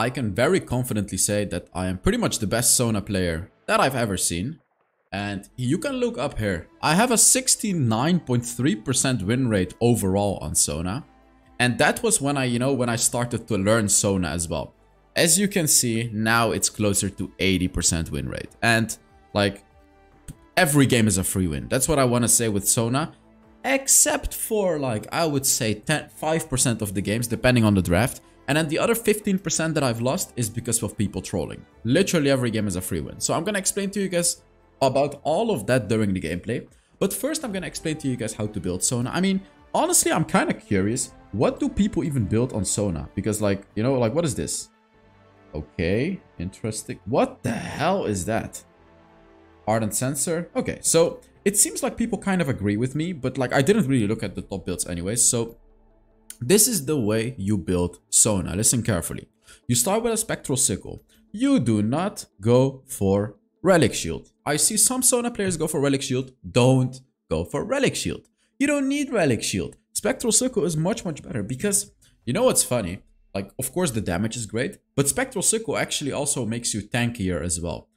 I can very confidently say that I am pretty much the best Sona player that I've ever seen. And you can look up here. I have a 69.3% win rate overall on Sona. And that was when I, you know, when I started to learn Sona as well. As you can see, now it's closer to 80% win rate. And like every game is a free win. That's what I want to say with Sona. Except for like, I would say 10, 5% of the games, depending on the draft. And then the other 15% that I've lost is because of people trolling. Literally every game is a free win. So I'm going to explain to you guys about all of that during the gameplay. But first I'm going to explain to you guys how to build Sona. I mean, honestly, I'm kind of curious. What do people even build on Sona? Because like, you know, like what is this? Okay, interesting. What the hell is that? Ardent Censer? Okay, so it seems like people kind of agree with me, but like I didn't really look at the top builds anyways. So this is the way you build Sona. Listen carefully. You start with a Spectral Sickle. You do not go for Relic Shield. I see some Sona players go for Relic Shield. Don't go for Relic Shield. You don't need Relic Shield. Spectral Sickle is much, much better because you know what's funny? Like, of course, the damage is great, but Spectral Sickle actually also makes you tankier as well.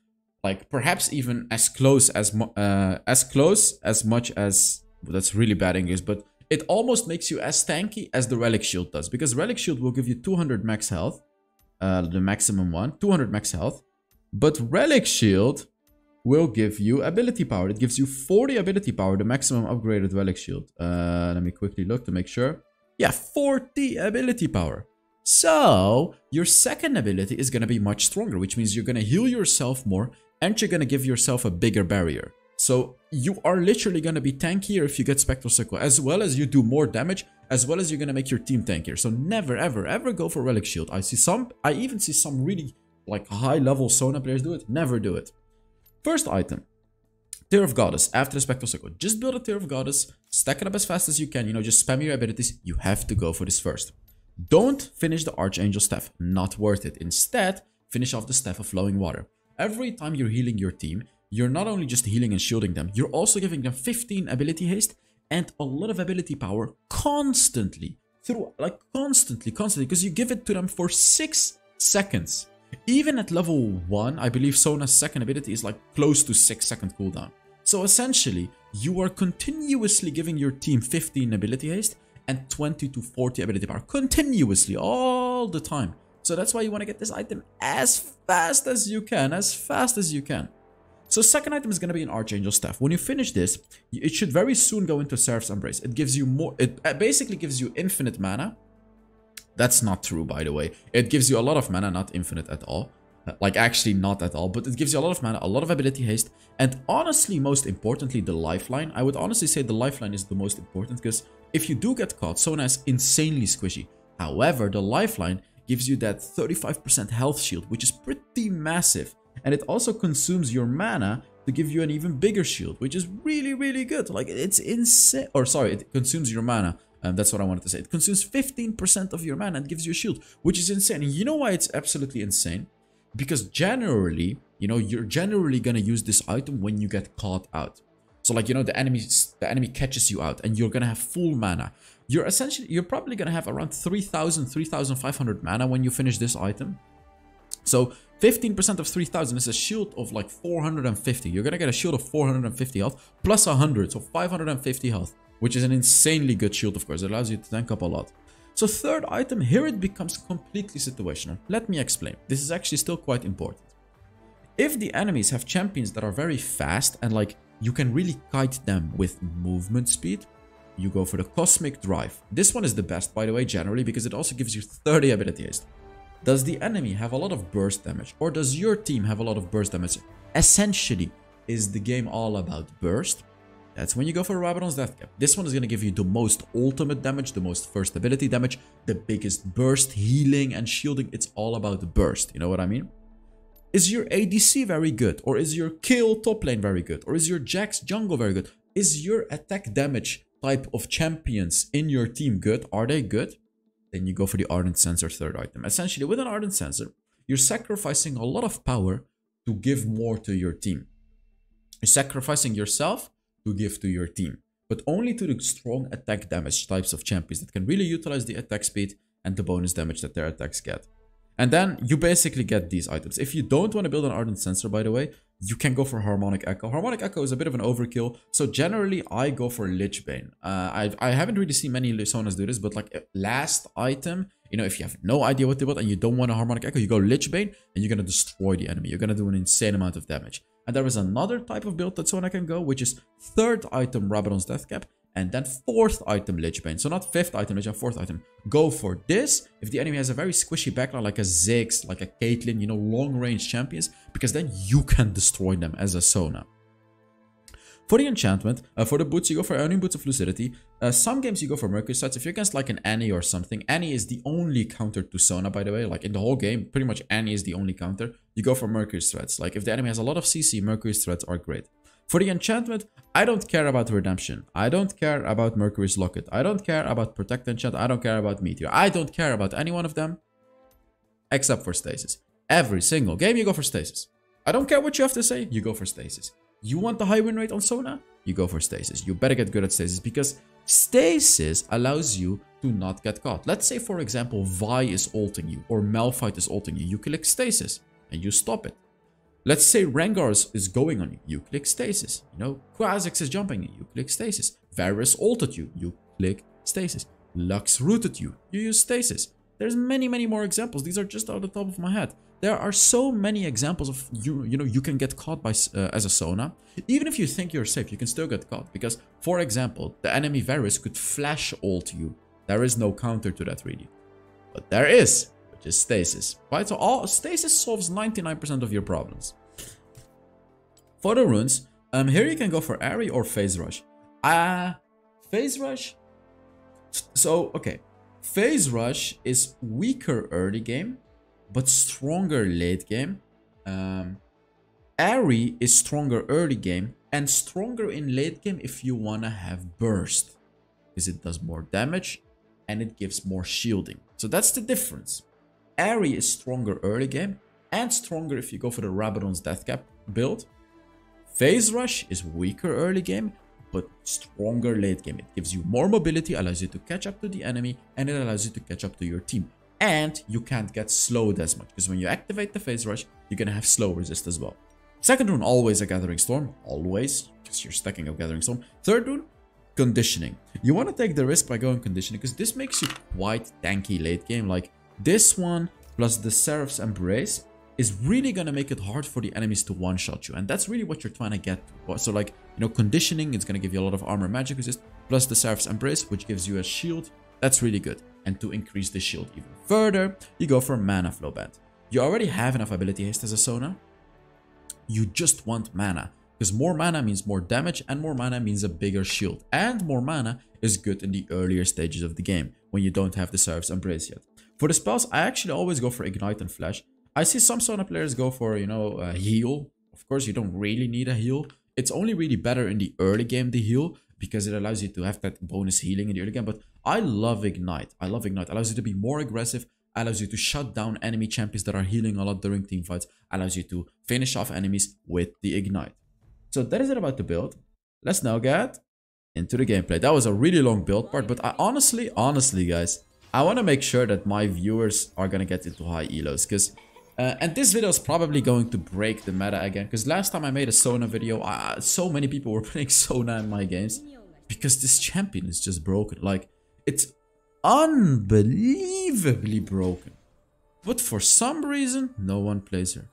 Like, perhaps even as close as uh, as close as much as that's really bad English, but it almost makes you as tanky as the Relic Shield does because Relic Shield will give you 200 max health, uh, the maximum one, 200 max health, but Relic Shield will give you ability power. It gives you 40 ability power, the maximum upgraded Relic Shield. Uh, let me quickly look to make sure. Yeah, 40 ability power. So, your second ability is going to be much stronger, which means you're going to heal yourself more and you're going to give yourself a bigger barrier. So, you are literally going to be tankier if you get Spectral Sickle, as well as you do more damage, as well as you're going to make your team tankier. So, never, ever, ever go for Relic Shield. I see some, I even see some really like high level Sona players do it. Never do it. First item, Tear of Goddess after the Spectral Sickle. Just build a Tear of Goddess, stack it up as fast as you can, you know, just spam your abilities. You have to go for this first. Don't finish the Archangel Staff, not worth it. Instead, finish off the Staff of Flowing Water. Every time you're healing your team, you're not only just healing and shielding them, you're also giving them 15 ability haste and a lot of ability power constantly. Through, like constantly, constantly, because you give it to them for 6 seconds. Even at level 1, I believe Sona's second ability is like close to 6 second cooldown. So essentially, you are continuously giving your team 15 ability haste and 20 to 40 ability power continuously all the time. So that's why you want to get this item as fast as you can, as fast as you can. So second item is going to be an Archangel Staff. When you finish this, it should very soon go into Seraph's Embrace. It gives you more, it basically gives you infinite mana. That's not true, by the way. It gives you a lot of mana, not infinite at all. Like, actually not at all, but it gives you a lot of mana, a lot of ability haste, and honestly, most importantly, the lifeline. I would honestly say the lifeline is the most important, because if you do get caught, Sona is insanely squishy. However, the lifeline gives you that 35% health shield, which is pretty massive. And it also consumes your mana to give you an even bigger shield, which is really, really good. Like, it's insane. Or sorry, it consumes your mana. And that's what I wanted to say. It consumes 15% of your mana and gives you a shield, which is insane. And you know why it's absolutely insane? Because generally, you know, you're generally going to use this item when you get caught out. So like, you know, the enemy, the enemy catches you out and you're going to have full mana. You're essentially, you're probably going to have around 3,000, 3,500 mana when you finish this item. So 15% of 3000 is a shield of like 450. You're gonna get a shield of 450 health plus 100, so 550 health, which is an insanely good shield, of course. It allows you to tank up a lot. So third item, here it becomes completely situational. Let me explain. This is actually still quite important. If the enemies have champions that are very fast and like you can really kite them with movement speed, you go for the Cosmic Drive. This one is the best, by the way, generally, because it also gives you 30 ability haste. Does the enemy have a lot of burst damage or does your team have a lot of burst damage? Essentially, is the game all about burst? That's when you go for Rabadon's Death Cap. This one is going to give you the most ultimate damage, the most first ability damage, the biggest burst, healing and shielding. It's all about the burst, you know what I mean? Is your ADC very good? Or is your Kayle top lane very good? Or is your Jax jungle very good? Is your attack damage type of champions in your team good? Are they good? Then you go for the Ardent Censer third item. Essentially, with an Ardent Censer, you're sacrificing a lot of power to give more to your team. You're sacrificing yourself to give to your team, but only to the strong attack damage types of champions that can really utilize the attack speed and the bonus damage that their attacks get. And then you basically get these items. If you don't want to build an Ardent Censer, by the way, you can go for Harmonic Echo. Harmonic Echo is a bit of an overkill. So generally, I go for Lich Bane. Uh, I, I haven't really seen many Sonas do this, but like last item, you know, if you have no idea what to build and you don't want a Harmonic Echo, you go Lich Bane and you're going to destroy the enemy. You're going to do an insane amount of damage. And there is another type of build that Sona can go, which is third item Rabadon's Death Cap and then fourth item Lich Bane. So not fifth item Lich Bane, fourth item. Go for this if the enemy has a very squishy backline like a Ziggs, like a Caitlyn, you know, long range champions, because then you can destroy them as a Sona. For the enchantment, uh, for the boots, you go for Ionian Boots of Lucidity. Uh, some games you go for Mercury Threads. If you're against like an Annie or something, Annie is the only counter to Sona, by the way. Like in the whole game, pretty much Annie is the only counter. You go for Mercury's Threads. Like if the enemy has a lot of CC, Mercury's Threads are great. For the enchantment, I don't care about redemption. I don't care about Mercury's Locket. I don't care about Protect Enchant. I don't care about Meteor. I don't care about any one of them except for Stasis. Every single game you go for Stasis. I don't care what you have to say, you go for Stasis. You want the high win rate on Sona? You go for Stasis. You better get good at Stasis because Stasis allows you to not get caught. Let's say, for example, Vi is ulting you or Malphite is ulting you. You click Stasis and you stop it. Let's say Rengar is going on you. You click stasis. You know, Kha'Zix is jumping you. You click stasis. Varus ulted you. You click stasis. Lux rooted you. You use stasis. There's many, many more examples. These are just out of the top of my head. There are so many examples of you, you know, you can get caught by uh, as a Sona. Even if you think you're safe, you can still get caught. Because, for example, the enemy Varus could flash ult you. There is no counter to that really. But there is just stasis. Right, so all stasis solves 99% of your problems. For the runes, um, here you can go for Aery or Phase Rush. Ah, uh, Phase Rush. So, okay. Phase Rush is weaker early game, but stronger late game. Um, Aery is stronger early game and stronger in late game if you wanna have Burst. Because it does more damage and it gives more shielding. So that's the difference. Aery is stronger early game and stronger if you go for the Rabadon's Death Cap build. Phase Rush is weaker early game, but stronger late game. It gives you more mobility, allows you to catch up to the enemy, and it allows you to catch up to your team. And you can't get slowed as much, because when you activate the Phase Rush, you're gonna have slow resist as well. Second rune, always a Gathering Storm, always, because you're stacking up Gathering Storm. Third rune, Conditioning. You want to take the risk by going Conditioning, because this makes you quite tanky late game, like this one plus the Seraph's Embrace is really going to make it hard for the enemies to one-shot you. And that's really what you're trying to get. So like, you know, conditioning is going to give you a lot of armor magic resist, plus the Seraph's Embrace, which gives you a shield. That's really good. And to increase the shield even further, you go for Mana Flow Band. You already have enough ability haste as a Sona. You just want mana. Because more mana means more damage, and more mana means a bigger shield. And more mana is good in the earlier stages of the game, when you don't have the Seraph's Embrace yet. For the spells, I actually always go for Ignite and Flash. I see some Sona players go for, you know, a heal. Of course, you don't really need a heal. It's only really better in the early game, the heal, because it allows you to have that bonus healing in the early game. But I love Ignite. I love Ignite. It allows you to be more aggressive, allows you to shut down enemy champions that are healing a lot during team fights, allows you to finish off enemies with the Ignite. So that is it about the build. Let's now get into the gameplay. That was a really long build part, but I honestly, honestly, guys, I want to make sure that my viewers are going to get into high elos because uh, and this video is probably going to break the meta again because last time I made a Sona video so many people were playing Sona in my games because this champion is just broken like it's unbelievably broken. But for some reason no one plays her.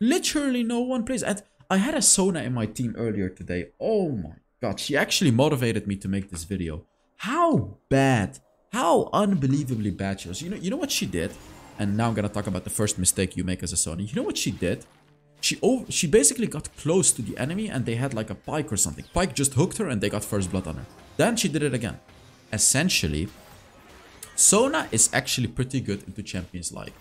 Literally no one plays and I had a Sona in my team earlier today. Oh my god she actually motivated me to make this video. How bad how unbelievably bad she was. You know, you know what she did? And now I'm gonna talk about the first mistake you make as a Sona. You know what she did? She over, she basically got close to the enemy and they had like a Pyke or something. Pyke just hooked her and they got first blood on her. Then she did it again. Essentially, Sona is actually pretty good into champions like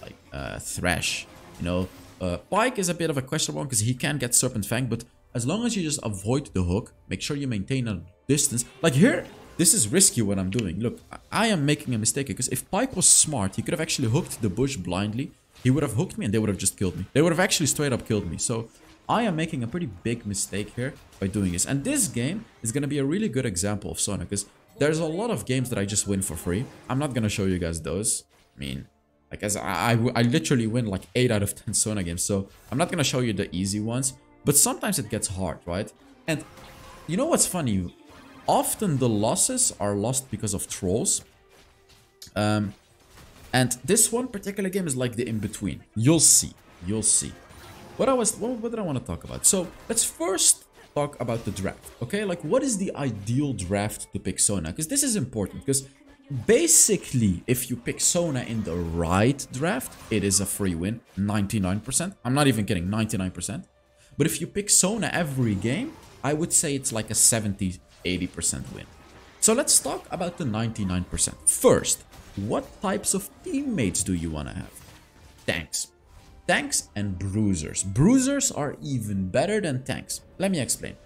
like uh, Thresh. You know, uh, Pyke is a bit of a questionable one because he can get Serpent Fang, but as long as you just avoid the hook, make sure you maintain a distance. Like here, this is risky what I'm doing. Look, I am making a mistake because if Pyke was smart, he could have actually hooked the bush blindly. He would have hooked me and they would have just killed me. They would have actually straight up killed me. So I am making a pretty big mistake here by doing this. And this game is going to be a really good example of Sona because there's a lot of games that I just win for free. I'm not going to show you guys those. I mean, Like as I, I, I literally win like 8 out of 10 Sona games. So I'm not going to show you the easy ones. But sometimes it gets hard, right? And you know what's funny? Often the losses are lost because of trolls. Um, and this one particular game is like the in-between. You'll see. You'll see. What I was, what, what did I want to talk about? So let's first talk about the draft. Okay, like what is the ideal draft to pick Sona? Because this is important. Because basically, if you pick Sona in the right draft, it is a free win, 99%. I'm not even kidding, 99%. But if you pick Sona every game, I would say it's like a 70, 80% win. So let's talk about the 99%. First, what types of teammates do you want to have? Tanks. Tanks and bruisers. Bruisers are even better than tanks. Let me explain.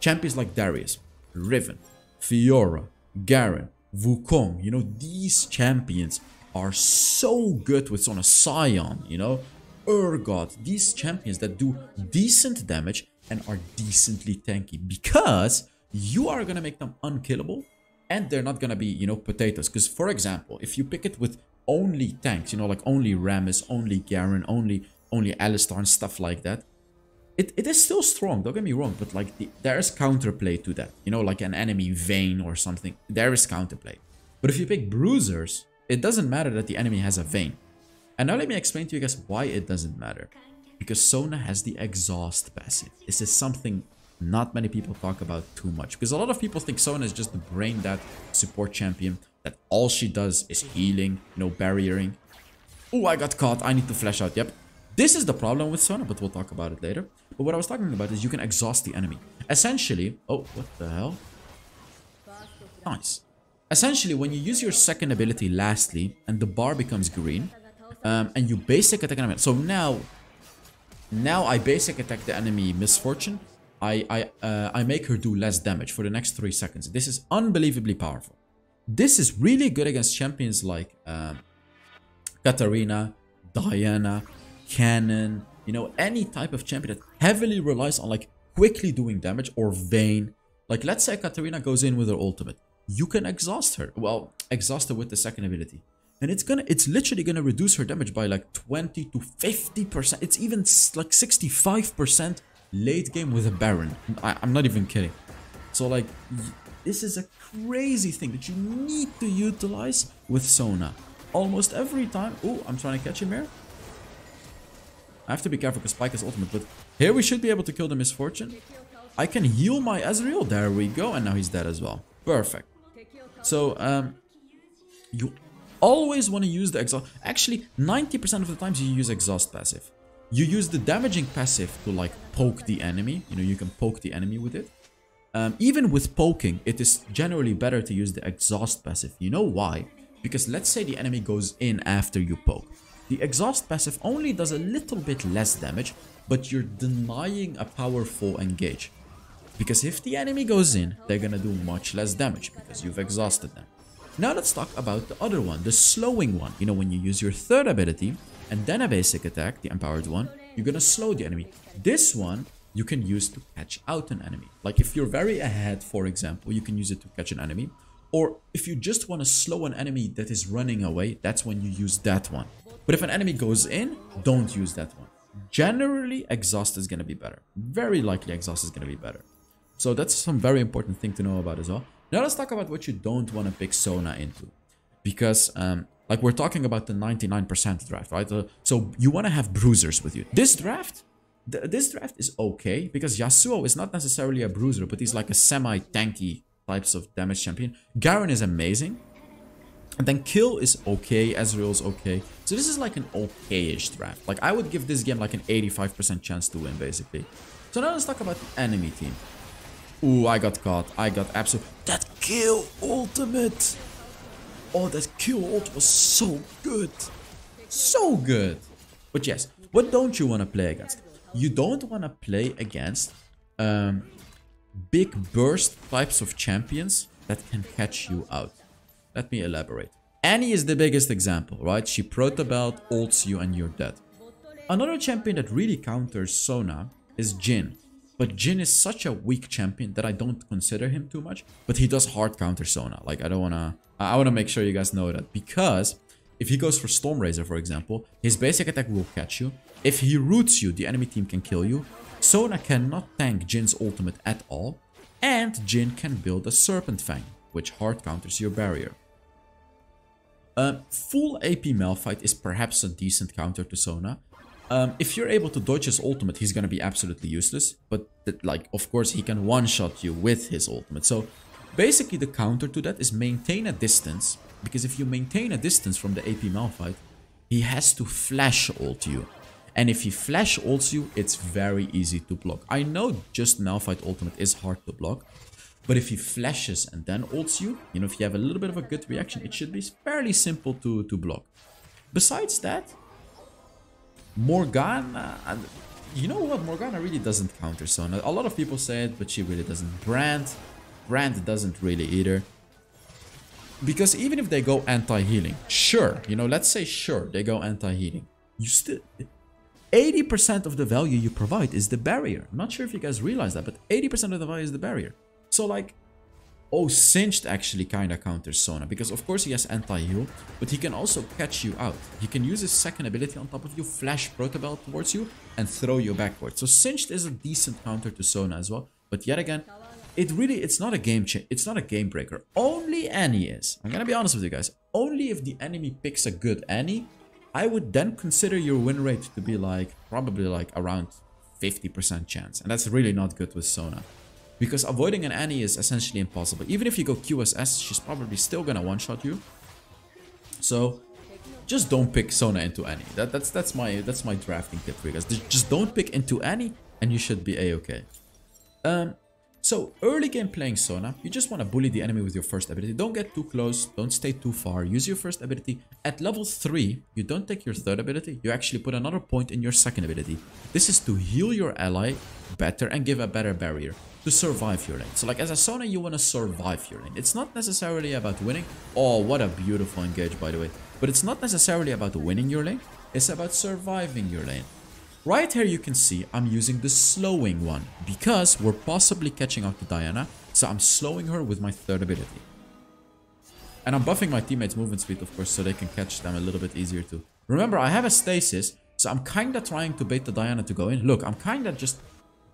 Champions like Darius, Riven, Fiora, Garen, Wukong, you know, these champions are so good with Sona Sion, you know, Urgot, these champions that do decent damage and are decently tanky because you are gonna make them unkillable and they're not gonna be, you know, potatoes. Because, for example, if you pick it with only tanks, you know, like only Rammus, only Garen, only only Alistar and stuff like that, it, it is still strong, don't get me wrong, but like the, there is counterplay to that. You know, like an enemy Vayne or something, there is counterplay. But if you pick Bruisers, it doesn't matter that the enemy has a Vayne. And now let me explain to you guys why it doesn't matter. Because Sona has the exhaust passive. This is something not many people talk about too much. Because a lot of people think Sona is just the brain that support champion. That all she does is healing, no barriering. Oh, I got caught. I need to flash out. Yep. This is the problem with Sona, but we'll talk about it later. But what I was talking about is you can exhaust the enemy. Essentially... Oh, what the hell? Nice. Essentially, when you use your second ability lastly, and the bar becomes green, um, and you basic attack enemy. So now, now I basic attack the enemy Miss Fortune. I I uh, I make her do less damage for the next three seconds. This is unbelievably powerful. This is really good against champions like um, Katarina, Diana, Kennen. You know, any type of champion that heavily relies on like quickly doing damage or Vayne. Like let's say Katarina goes in with her ultimate. You can exhaust her. Well, exhaust her with the second ability and it's gonna it's literally gonna reduce her damage by like 20 to 50 percent it's even like 65 percent late game with a baron. I, i'm not even kidding. So like this is a crazy thing that you need to utilize with sona. Almost every time oh i'm trying to catch him here. I have to be careful because spike is ultimate but here we should be able to kill the Miss Fortune. I can heal my ezreal. There we go and now he's dead as well. Perfect. So um you always want to use the exhaust. Actually, 90% of the times you use exhaust passive. You use the damaging passive to like poke the enemy. You know, you can poke the enemy with it. Um, even with poking, it is generally better to use the exhaust passive. You know why? Because let's say the enemy goes in after you poke. The exhaust passive only does a little bit less damage, but you're denying a powerful engage. Because if the enemy goes in, they're gonna do much less damage because you've exhausted them. Now let's talk about the other one, the slowing one. You know, when you use your third ability and then a basic attack, the empowered one, you're gonna slow the enemy. This one you can use to catch out an enemy. Like if you're very ahead, for example, you can use it to catch an enemy. Or if you just want to slow an enemy that is running away, that's when you use that one. But if an enemy goes in, don't use that one. Generally, exhaust is going to be better. Very likely exhaust is going to be better. So that's some very important thing to know about as well. Now let's talk about what you don't want to pick Sona into. Because, um, like we're talking about the 99% draft, right? Uh, so you want to have bruisers with you. This draft, th this draft is okay because Yasuo is not necessarily a bruiser, but he's like a semi-tanky types of damage champion. Garen is amazing. And then Kayle is okay, Ezreal's okay. So this is like an okay-ish draft. Like I would give this game like an 85% chance to win, basically. So now let's talk about the enemy team. Ooh, I got caught. I got absolute... That Kayle ultimate! Oh, that Kayle ult was so good. So good. But yes, what don't you want to play against? You don't want to play against um, big burst types of champions that can catch you out. Let me elaborate. Annie is the biggest example, right? She Protobelt, ults you and you're dead. Another champion that really counters Sona is Jhin. But Jhin is such a weak champion that I don't consider him too much. But he does hard counter Sona. Like, I don't want to... I want to make sure you guys know that. Because if he goes for Storm Razor, for example, his basic attack will catch you. If he roots you, the enemy team can kill you. Sona cannot tank Jhin's ultimate at all. And Jhin can build a Serpent Fang, which hard counters your barrier. Um, full AP Malphite is perhaps a decent counter to Sona. Um, if you're able to dodge his ultimate, he's gonna be absolutely useless. But, like, of course, he can one-shot you with his ultimate. So, basically, the counter to that is maintain a distance. Because if you maintain a distance from the AP Malphite, he has to flash ult you. And if he flash ults you, it's very easy to block. I know just Malphite ultimate is hard to block. But if he flashes and then ults you, you know, if you have a little bit of a good reaction, it should be fairly simple to, to block. Besides that, Morgana, and you know what, Morgana really doesn't counter Sona. A lot of people say it, but she really doesn't. Brand, Brand doesn't really either. Because even if they go anti-healing, sure, you know, let's say sure, they go anti-healing. You still... 80% of the value you provide is the barrier. I'm not sure if you guys realize that, but 80% of the value is the barrier. So like, Oh, Singed actually kinda counters Sona, because of course he has anti-heal, but he can also catch you out. He can use his second ability on top of you, flash Protobelt towards you, and throw you backwards. So Singed is a decent counter to Sona as well, but yet again, it really, it's not a game change, it's not a game breaker. Only Annie is. I'm gonna be honest with you guys. Only if the enemy picks a good Annie, I would then consider your win rate to be like, probably like around 50% chance. And that's really not good with Sona. Because avoiding an Annie is essentially impossible. Even if you go QSS, she's probably still gonna one-shot you. So just don't pick Sona into Annie. That, that's that's my that's my drafting tip for you guys. Just don't pick into Annie and you should be a-okay. Um, so early game playing Sona, you just want to bully the enemy with your first ability. Don't get too close, don't stay too far. Use your first ability. At level 3, you don't take your third ability, you actually put another point in your second ability. This is to heal your ally better and give a better barrier to survive your lane. So like as a Sona, you want to survive your lane. It's not necessarily about winning. Oh, what a beautiful engage by the way. But it's not necessarily about winning your lane. It's about surviving your lane. Right here you can see I'm using the slowing one because we're possibly catching up to Diana. So I'm slowing her with my third ability. And I'm buffing my teammates movement speed of course so they can catch them a little bit easier too. Remember I have a stasis so I'm kinda trying to bait the Diana to go in. Look, I'm kinda just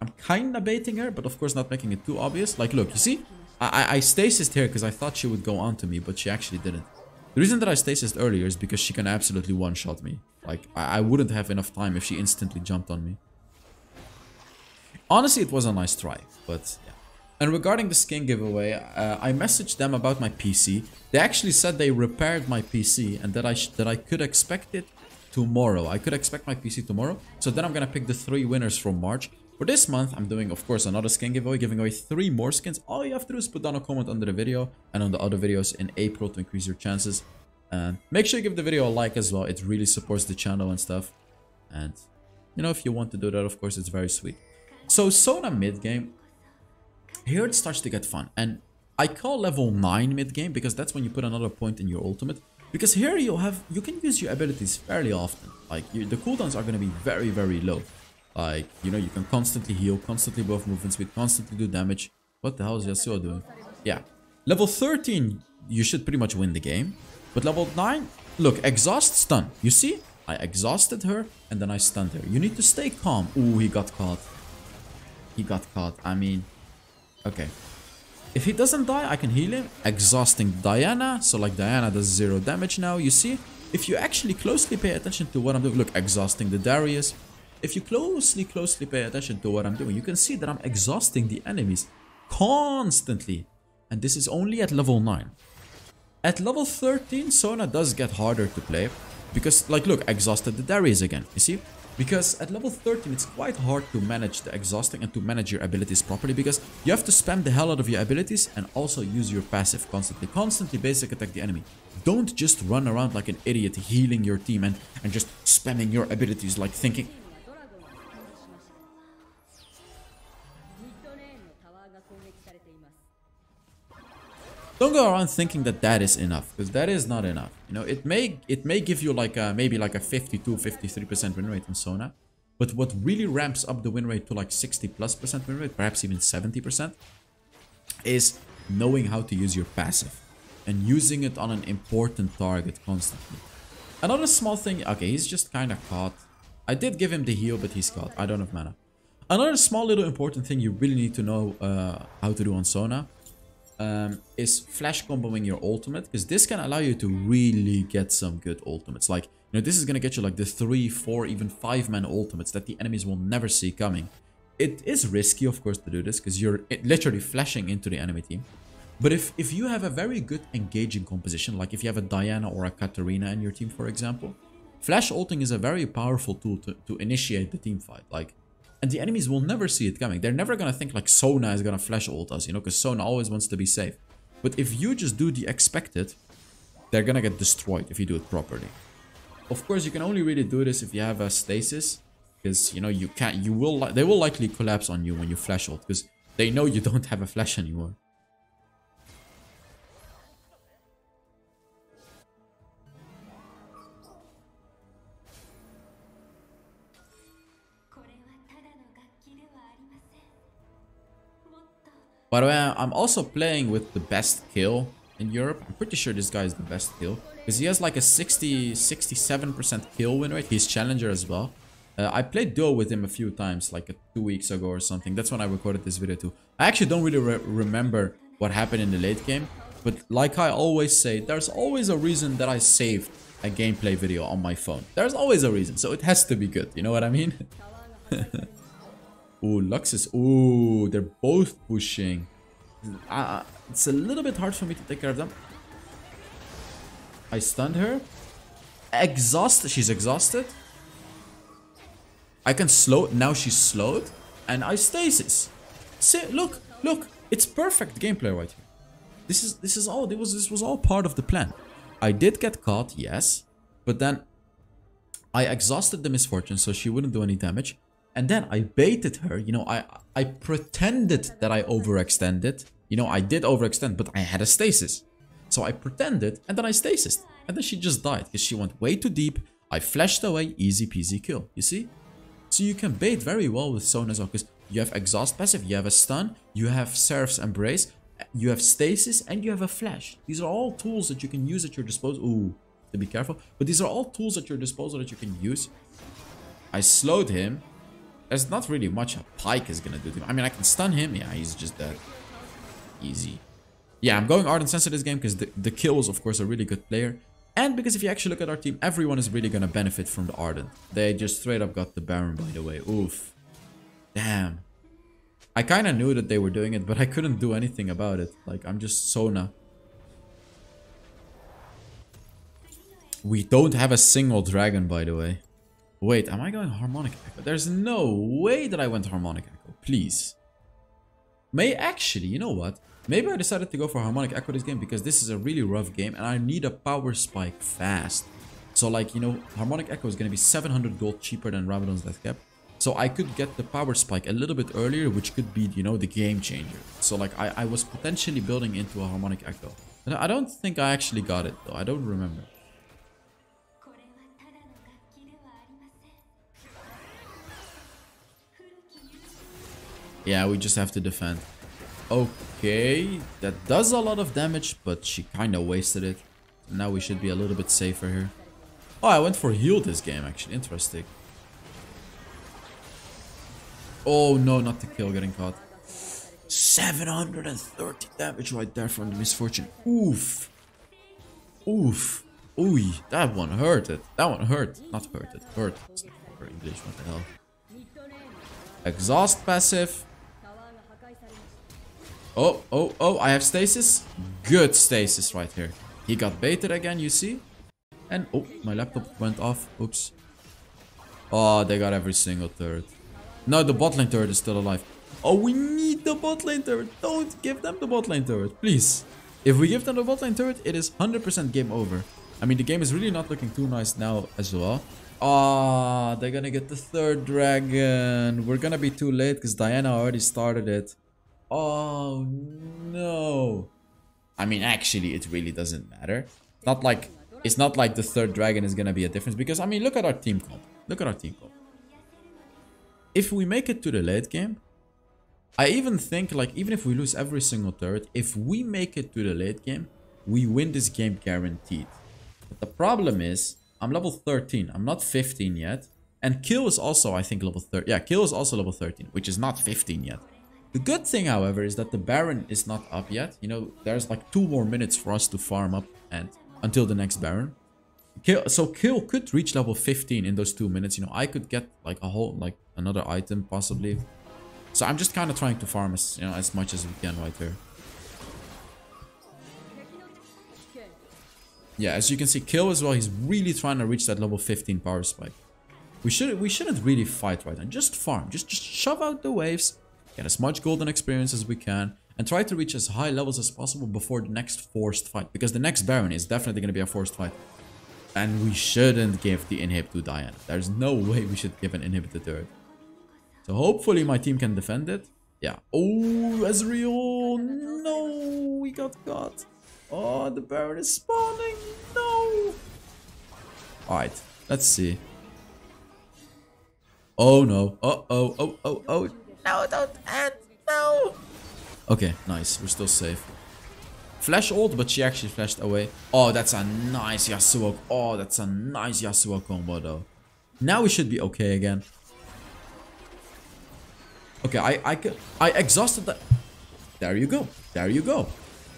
I'm kinda baiting her, but of course not making it too obvious. Like, look, you see? I, I, stasised here because I thought she would go on to me, but she actually didn't. The reason that I stasised earlier is because she can absolutely one-shot me. Like, I, I wouldn't have enough time if she instantly jumped on me. Honestly, it was a nice try, but yeah. And regarding the skin giveaway, uh, I messaged them about my PC. They actually said they repaired my PC and that I that I could expect it tomorrow. I could expect my PC tomorrow. So then I'm gonna pick the three winners from March. For this month, I'm doing, of course, another skin giveaway, giving away three more skins. All you have to do is put down a comment under the video and on the other videos in April to increase your chances. And make sure you give the video a like as well. It really supports the channel and stuff. And, you know, if you want to do that, of course, it's very sweet. So, Sona mid-game, here it starts to get fun. And I call level 9 mid-game because that's when you put another point in your ultimate. Because here you have, you can use your abilities fairly often. Like, you, the cooldowns are going to be very, very low. Like, you know, you can constantly heal, constantly buff movement speed, constantly do damage. What the hell is Yasuo doing? Yeah. Level 13, you should pretty much win the game. But level 9, look, exhaust, stun. You see? I exhausted her and then I stunned her. You need to stay calm. Ooh, he got caught. He got caught. I mean, okay. If he doesn't die, I can heal him. Exhausting Diana. So like Diana does zero damage now. You see? If you actually closely pay attention to what I'm doing. Look, exhausting the Darius. If you closely, closely pay attention to what I'm doing, you can see that I'm exhausting the enemies constantly. And this is only at level 9. At level 13, Sona does get harder to play. Because, like, look, exhausted the Darius again. You see? Because at level 13, it's quite hard to manage the exhausting and to manage your abilities properly. Because you have to spam the hell out of your abilities and also use your passive constantly. Constantly basic attack the enemy. Don't just run around like an idiot healing your team and, and just spamming your abilities like thinking, don't go around thinking that that is enough because that is not enough you know it may it may give you like a maybe like a 52 53 percent win rate in sona but what really ramps up the win rate to like 60 plus percent win rate perhaps even 70 percent is knowing how to use your passive and using it on an important target constantly Another small thing. Okay, he's just kind of caught. I did give him the heal, but he's caught. I don't have mana. Another small little important thing you really need to know uh, how to do on Sona um, is flash comboing your ultimate. Because this can allow you to really get some good ultimates. Like, you know, this is going to get you like the 3, 4, even 5 man ultimates that the enemies will never see coming. It is risky, of course, to do this because you're literally flashing into the enemy team. But if, if you have a very good engaging composition, like if you have a Diana or a Katarina in your team, for example, flash ulting is a very powerful tool to, to initiate the team fight. Like, and the enemies will never see it coming. They're never gonna think like Sona is gonna flash ult us, you know, because Sona always wants to be safe. But if you just do the expected, they're gonna get destroyed if you do it properly. Of course, you can only really do this if you have a stasis, because you know you can't. You will. They will likely collapse on you when you flash ult, because they know you don't have a flash anymore. By the way, I'm also playing with the best Kayle in Europe. I'm pretty sure this guy is the best Kayle. Because he has like a 60, 67% Kayle win rate. He's challenger as well. Uh, I played duo with him a few times, like uh, two weeks ago or something. That's when I recorded this video too. I actually don't really re remember what happened in the late game. But like I always say, there's always a reason that I saved a gameplay video on my phone. There's always a reason, so it has to be good. You know what I mean? Ooh, Luxus. Ooh, they're both pushing. Uh, it's a little bit hard for me to take care of them. I stunned her. Exhausted. She's exhausted. I can slow. Now she's slowed. And I stasis. See, look, look. It's perfect gameplay right here. This is this is all. This was this was all part of the plan. I did get caught, yes, but then I exhausted the Miss Fortune, so she wouldn't do any damage. And then I baited her, you know, I, I pretended that I overextended. You know, I did overextend, but I had a stasis. So I pretended, and then I stasis. And then she just died, because she went way too deep. I flashed away, easy peasy kill, you see? So you can bait very well with Sona as because you have exhaust passive, you have a stun, you have Seraph's Embrace, you have stasis, and you have a flash. These are all tools that you can use at your disposal. Ooh, to be careful. But these are all tools at your disposal that you can use. I slowed him, there's not really much a Pyke is gonna do to him. I mean, I can stun him. Yeah, he's just dead. Easy. Yeah, I'm going Ardent Censer this game because the, the Kayle's, of course, a really good player. And because if you actually look at our team, everyone is really gonna benefit from the Ardent. They just straight up got the Baron, by the way. Oof. Damn. I kind of knew that they were doing it, but I couldn't do anything about it. Like, I'm just Sona. We don't have a single dragon, by the way. Wait, am I going Harmonic Echo? There's no way that I went Harmonic Echo. Please. May actually, you know what? Maybe I decided to go for Harmonic Echo this game because this is a really rough game and I need a power spike fast. So like, you know, Harmonic Echo is going to be 700 gold cheaper than Rabadon's Death Cap. So I could get the power spike a little bit earlier, which could be, you know, the game changer. So like, I, I was potentially building into a Harmonic Echo. I don't think I actually got it though. I don't remember. Yeah, we just have to defend. Okay, that does a lot of damage, but she kind of wasted it. Now we should be a little bit safer here. Oh, I went for heal this game, actually. Interesting. Oh, no, not the Kayle getting caught. 730 damage right there from the Miss Fortune. Oof. Oof. Ooh, that one hurted. That one hurt. Not hurted. Hurt. It's English. What the hell? Exhaust passive. Oh, oh, oh, I have stasis. Good stasis right here. He got baited again, you see? And, oh, my laptop went off. Oops. Oh, they got every single turret. No, the bot lane turret is still alive. Oh, we need the bot lane turret. Don't give them the bot lane turret, please. If we give them the bot lane turret, it is 100% game over. I mean, the game is really not looking too nice now as well. Ah, oh, they're gonna get the third dragon. We're gonna be too late because Diana already started it. Oh no. I mean, actually, it really doesn't matter. Not like it's not like the third dragon is gonna be a difference because I mean, look at our team comp. Look at our team comp. If we make it to the late game, I even think like even if we lose every single turret, if we make it to the late game, we win this game guaranteed. But the problem is I'm level 13. I'm not 15 yet. And Kayle is also, I think, level 30. Yeah, Kayle is also level 13, which is not 15 yet. The good thing, however, is that the Baron is not up yet. You know, there's like two more minutes for us to farm up and until the next Baron. Kayle, so Kayle could reach level 15 in those two minutes. You know, I could get like a whole, like another item possibly. So I'm just kind of trying to farm as, you know, as much as we can right here. Yeah, as you can see, Kayle as well, he's really trying to reach that level 15 power spike. We should we shouldn't really fight right now. Just farm. Just just shove out the waves, get as much golden experience as we can, and try to reach as high levels as possible before the next forced fight. Because the next Baron is definitely going to be a forced fight. And we shouldn't give the inhib to Diana. There's no way we should give an inhib to third. So hopefully my team can defend it. Yeah. Oh, Ezreal. No, we got caught. Oh, the Baron is spawning. No. Alright, let's see. Oh no. Uh oh, oh, oh, oh. No, don't end. No. Okay, nice. We're still safe. Flash ult, but she actually flashed away. Oh, that's a nice Yasuo. Oh, that's a nice Yasuo combo though. Now we should be okay again. Okay, I I I exhausted the. There you go. There you go.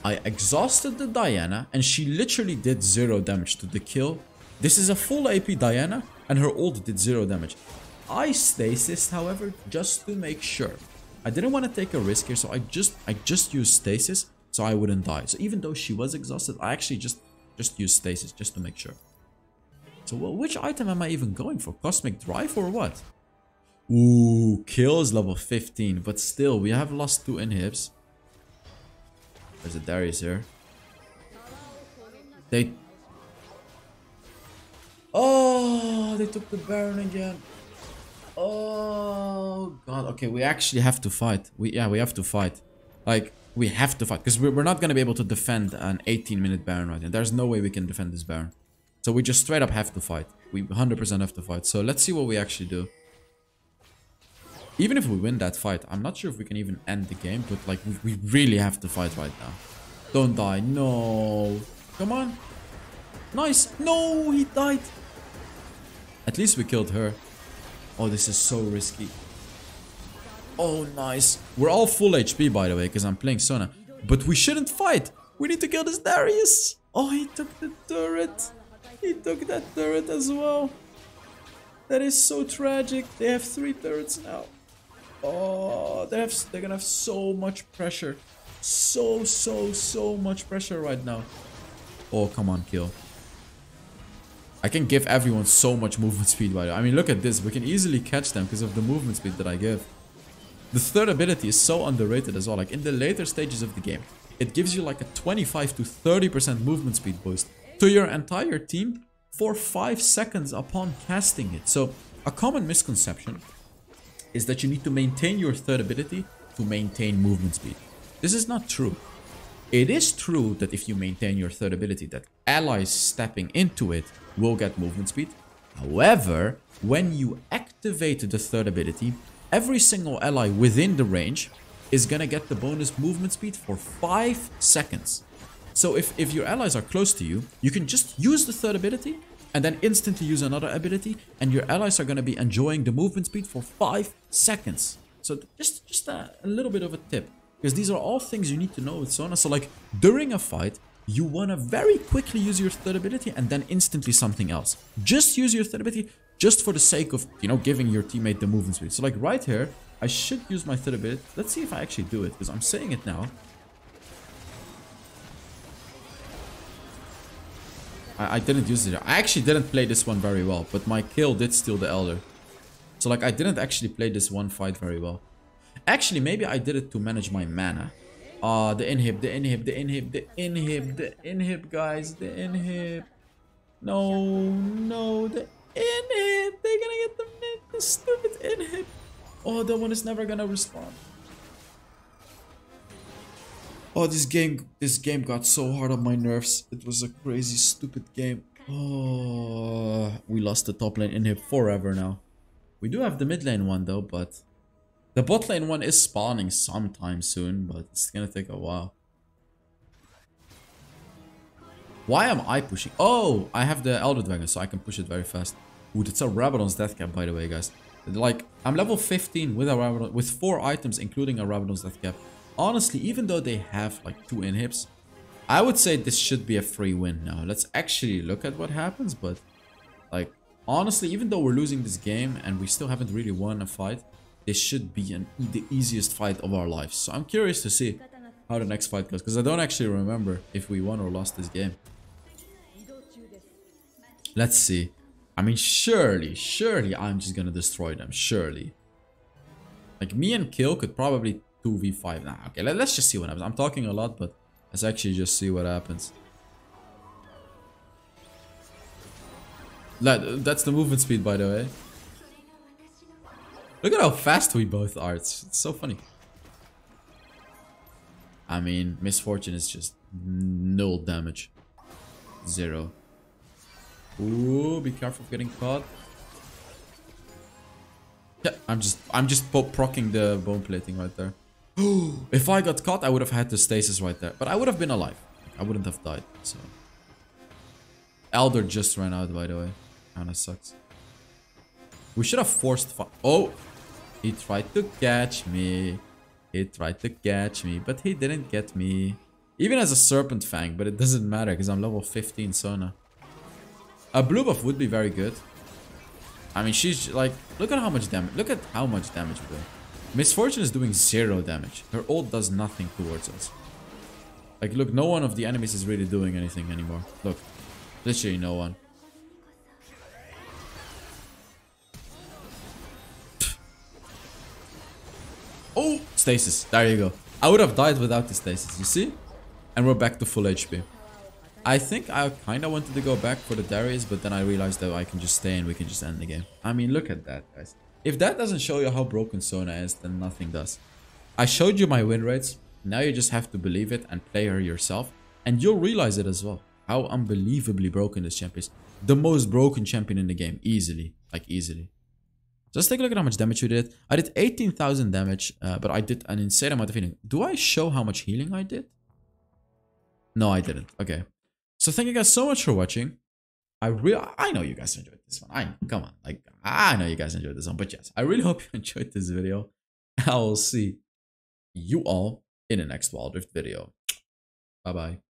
I exhausted the Diana and she literally did zero damage to the Kayle. This is a full AP Diana and her ult did zero damage. I stasis, however, just to make sure. I didn't want to take a risk here, so I just I just used stasis so I wouldn't die. So even though she was exhausted, I actually just just used stasis just to make sure. So well, which item am I even going for? Cosmic Drive or what? Ooh, Kayle's level 15, but still, we have lost two inhibs. There's a Darius here. They... Oh, they took the Baron again. Oh, God. Okay, we actually have to fight. We Yeah, we have to fight. Like, we have to fight. Because we're we're not going to be able to defend an 18-minute Baron right now. There's no way we can defend this Baron. So we just straight up have to fight. We 100% have to fight. So let's see what we actually do. Even if we win that fight, I'm not sure if we can even end the game, but like, we, we really have to fight right now. Don't die. No. Come on. Nice. No, he died. At least we killed her. Oh, this is so risky. Oh, nice. We're all full HP, by the way, because I'm playing Sona. But we shouldn't fight. We need to kill this Darius. Oh, he took the turret. He took that turret as well. That is so tragic. They have three turrets now. Oh, they have, they're gonna have so much pressure. So, so, so much pressure right now. Oh, come on, Kayle. I can give everyone so much movement speed by the way. I mean, look at this. We can easily catch them because of the movement speed that I give. The third ability is so underrated as well. Like in the later stages of the game, it gives you like a 25 to 30% movement speed boost to your entire team for 5 seconds upon casting it. So a common misconception is that you need to maintain your third ability to maintain movement speed. This is not true. It is true that if you maintain your third ability, that allies stepping into it will get movement speed. However, when you activate the third ability, every single ally within the range is gonna get the bonus movement speed for 5 seconds. So if, if your allies are close to you, you can just use the third ability and then instantly use another ability and your allies are to be enjoying the movement speed for 5 seconds. So just, just a, a little bit of a tip. Because these are all things you need to know with Sona. So like during a fight, you want to very quickly use your third ability and then instantly something else. Just use your third ability just for the sake of, you know, giving your teammate the movement speed. So like right here, I should use my third ability. Let's see if I actually do it because I'm saying it now. I, I didn't use it. I actually didn't play this one very well, but my Kayle did steal the Elder. So like I didn't actually play this one fight very well. Actually, maybe I did it to manage my mana. Ah, uh, the inhib, the inhib, the inhib, the inhib, the inhib, guys, the inhib. No, no, the inhib. They're gonna get the, mid the stupid inhib. Oh, that one is never gonna respond. Oh, this game, this game got so hard on my nerves. It was a crazy, stupid game. Oh, we lost the top lane inhib forever now. We do have the mid lane one though, but the bot lane one is spawning sometime soon, but it's gonna take a while. Why am I pushing? Oh, I have the Elder Dragon, so I can push it very fast. Ooh, that's a Rabadon's Death Cap, by the way, guys. Like, I'm level 15 with a Rabadon, with four items, including a Rabadon's Death Cap. Honestly, even though they have like two inhibs, I would say this should be a free win now. Let's actually look at what happens, but like, honestly, even though we're losing this game and we still haven't really won a fight, this should be an, the easiest fight of our lives. So I'm curious to see how the next fight goes, because I don't actually remember if we won or lost this game. Let's see. I mean, surely, surely I'm just gonna destroy them. Surely. Like, me and Kayle could probably 2v5. Nah, okay, let, us just see what happens. I'm talking a lot, but let's actually just see what happens. That, that's the movement speed, by the way. Look at how fast we both are. It's, it's so funny. I mean, Miss Fortune is just null damage. Zero. Ooh, be careful of getting caught. Yeah, I'm just I'm just procking the bone plating right there. if I got caught, I would have had the stasis right there. But I would have been alive. I wouldn't have died, so. Elder just ran out, by the way. Kinda sucks. We should have forced Oh! He tried to catch me. He tried to catch me, but he didn't get me. Even as a Serpent Fang, but it doesn't matter because I'm level 15 Sona. A blue buff would be very good. I mean, she's like, look at how much damage. Look at how much damage we're doing. Miss Fortune is doing zero damage. Her ult does nothing towards us. Like, look, no one of the enemies is really doing anything anymore. Look, literally no one. Stasis. There you go. I would have died without the stasis, you see? And we're back to full HP. I think I kind of wanted to go back for the Darius, but then I realized that I can just stay and we can just end the game. I mean, look at that, guys. If that doesn't show you how broken Sona is, then nothing does. I showed you my win rates. Now you just have to believe it and play her yourself. And you'll realize it as well. How unbelievably broken this champion is. The most broken champion in the game. Easily. Like, easily. Just take a look at how much damage we did. I did 18,000 damage, uh, but I did an insane amount of healing. Do I show how much healing I did? No, I didn't. Okay. So thank you guys so much for watching. I really, I know you guys enjoyed this one. I come on, like I know you guys enjoyed this one, but yes, I really hope you enjoyed this video. I will see you all in the next Wild Rift video. Bye bye.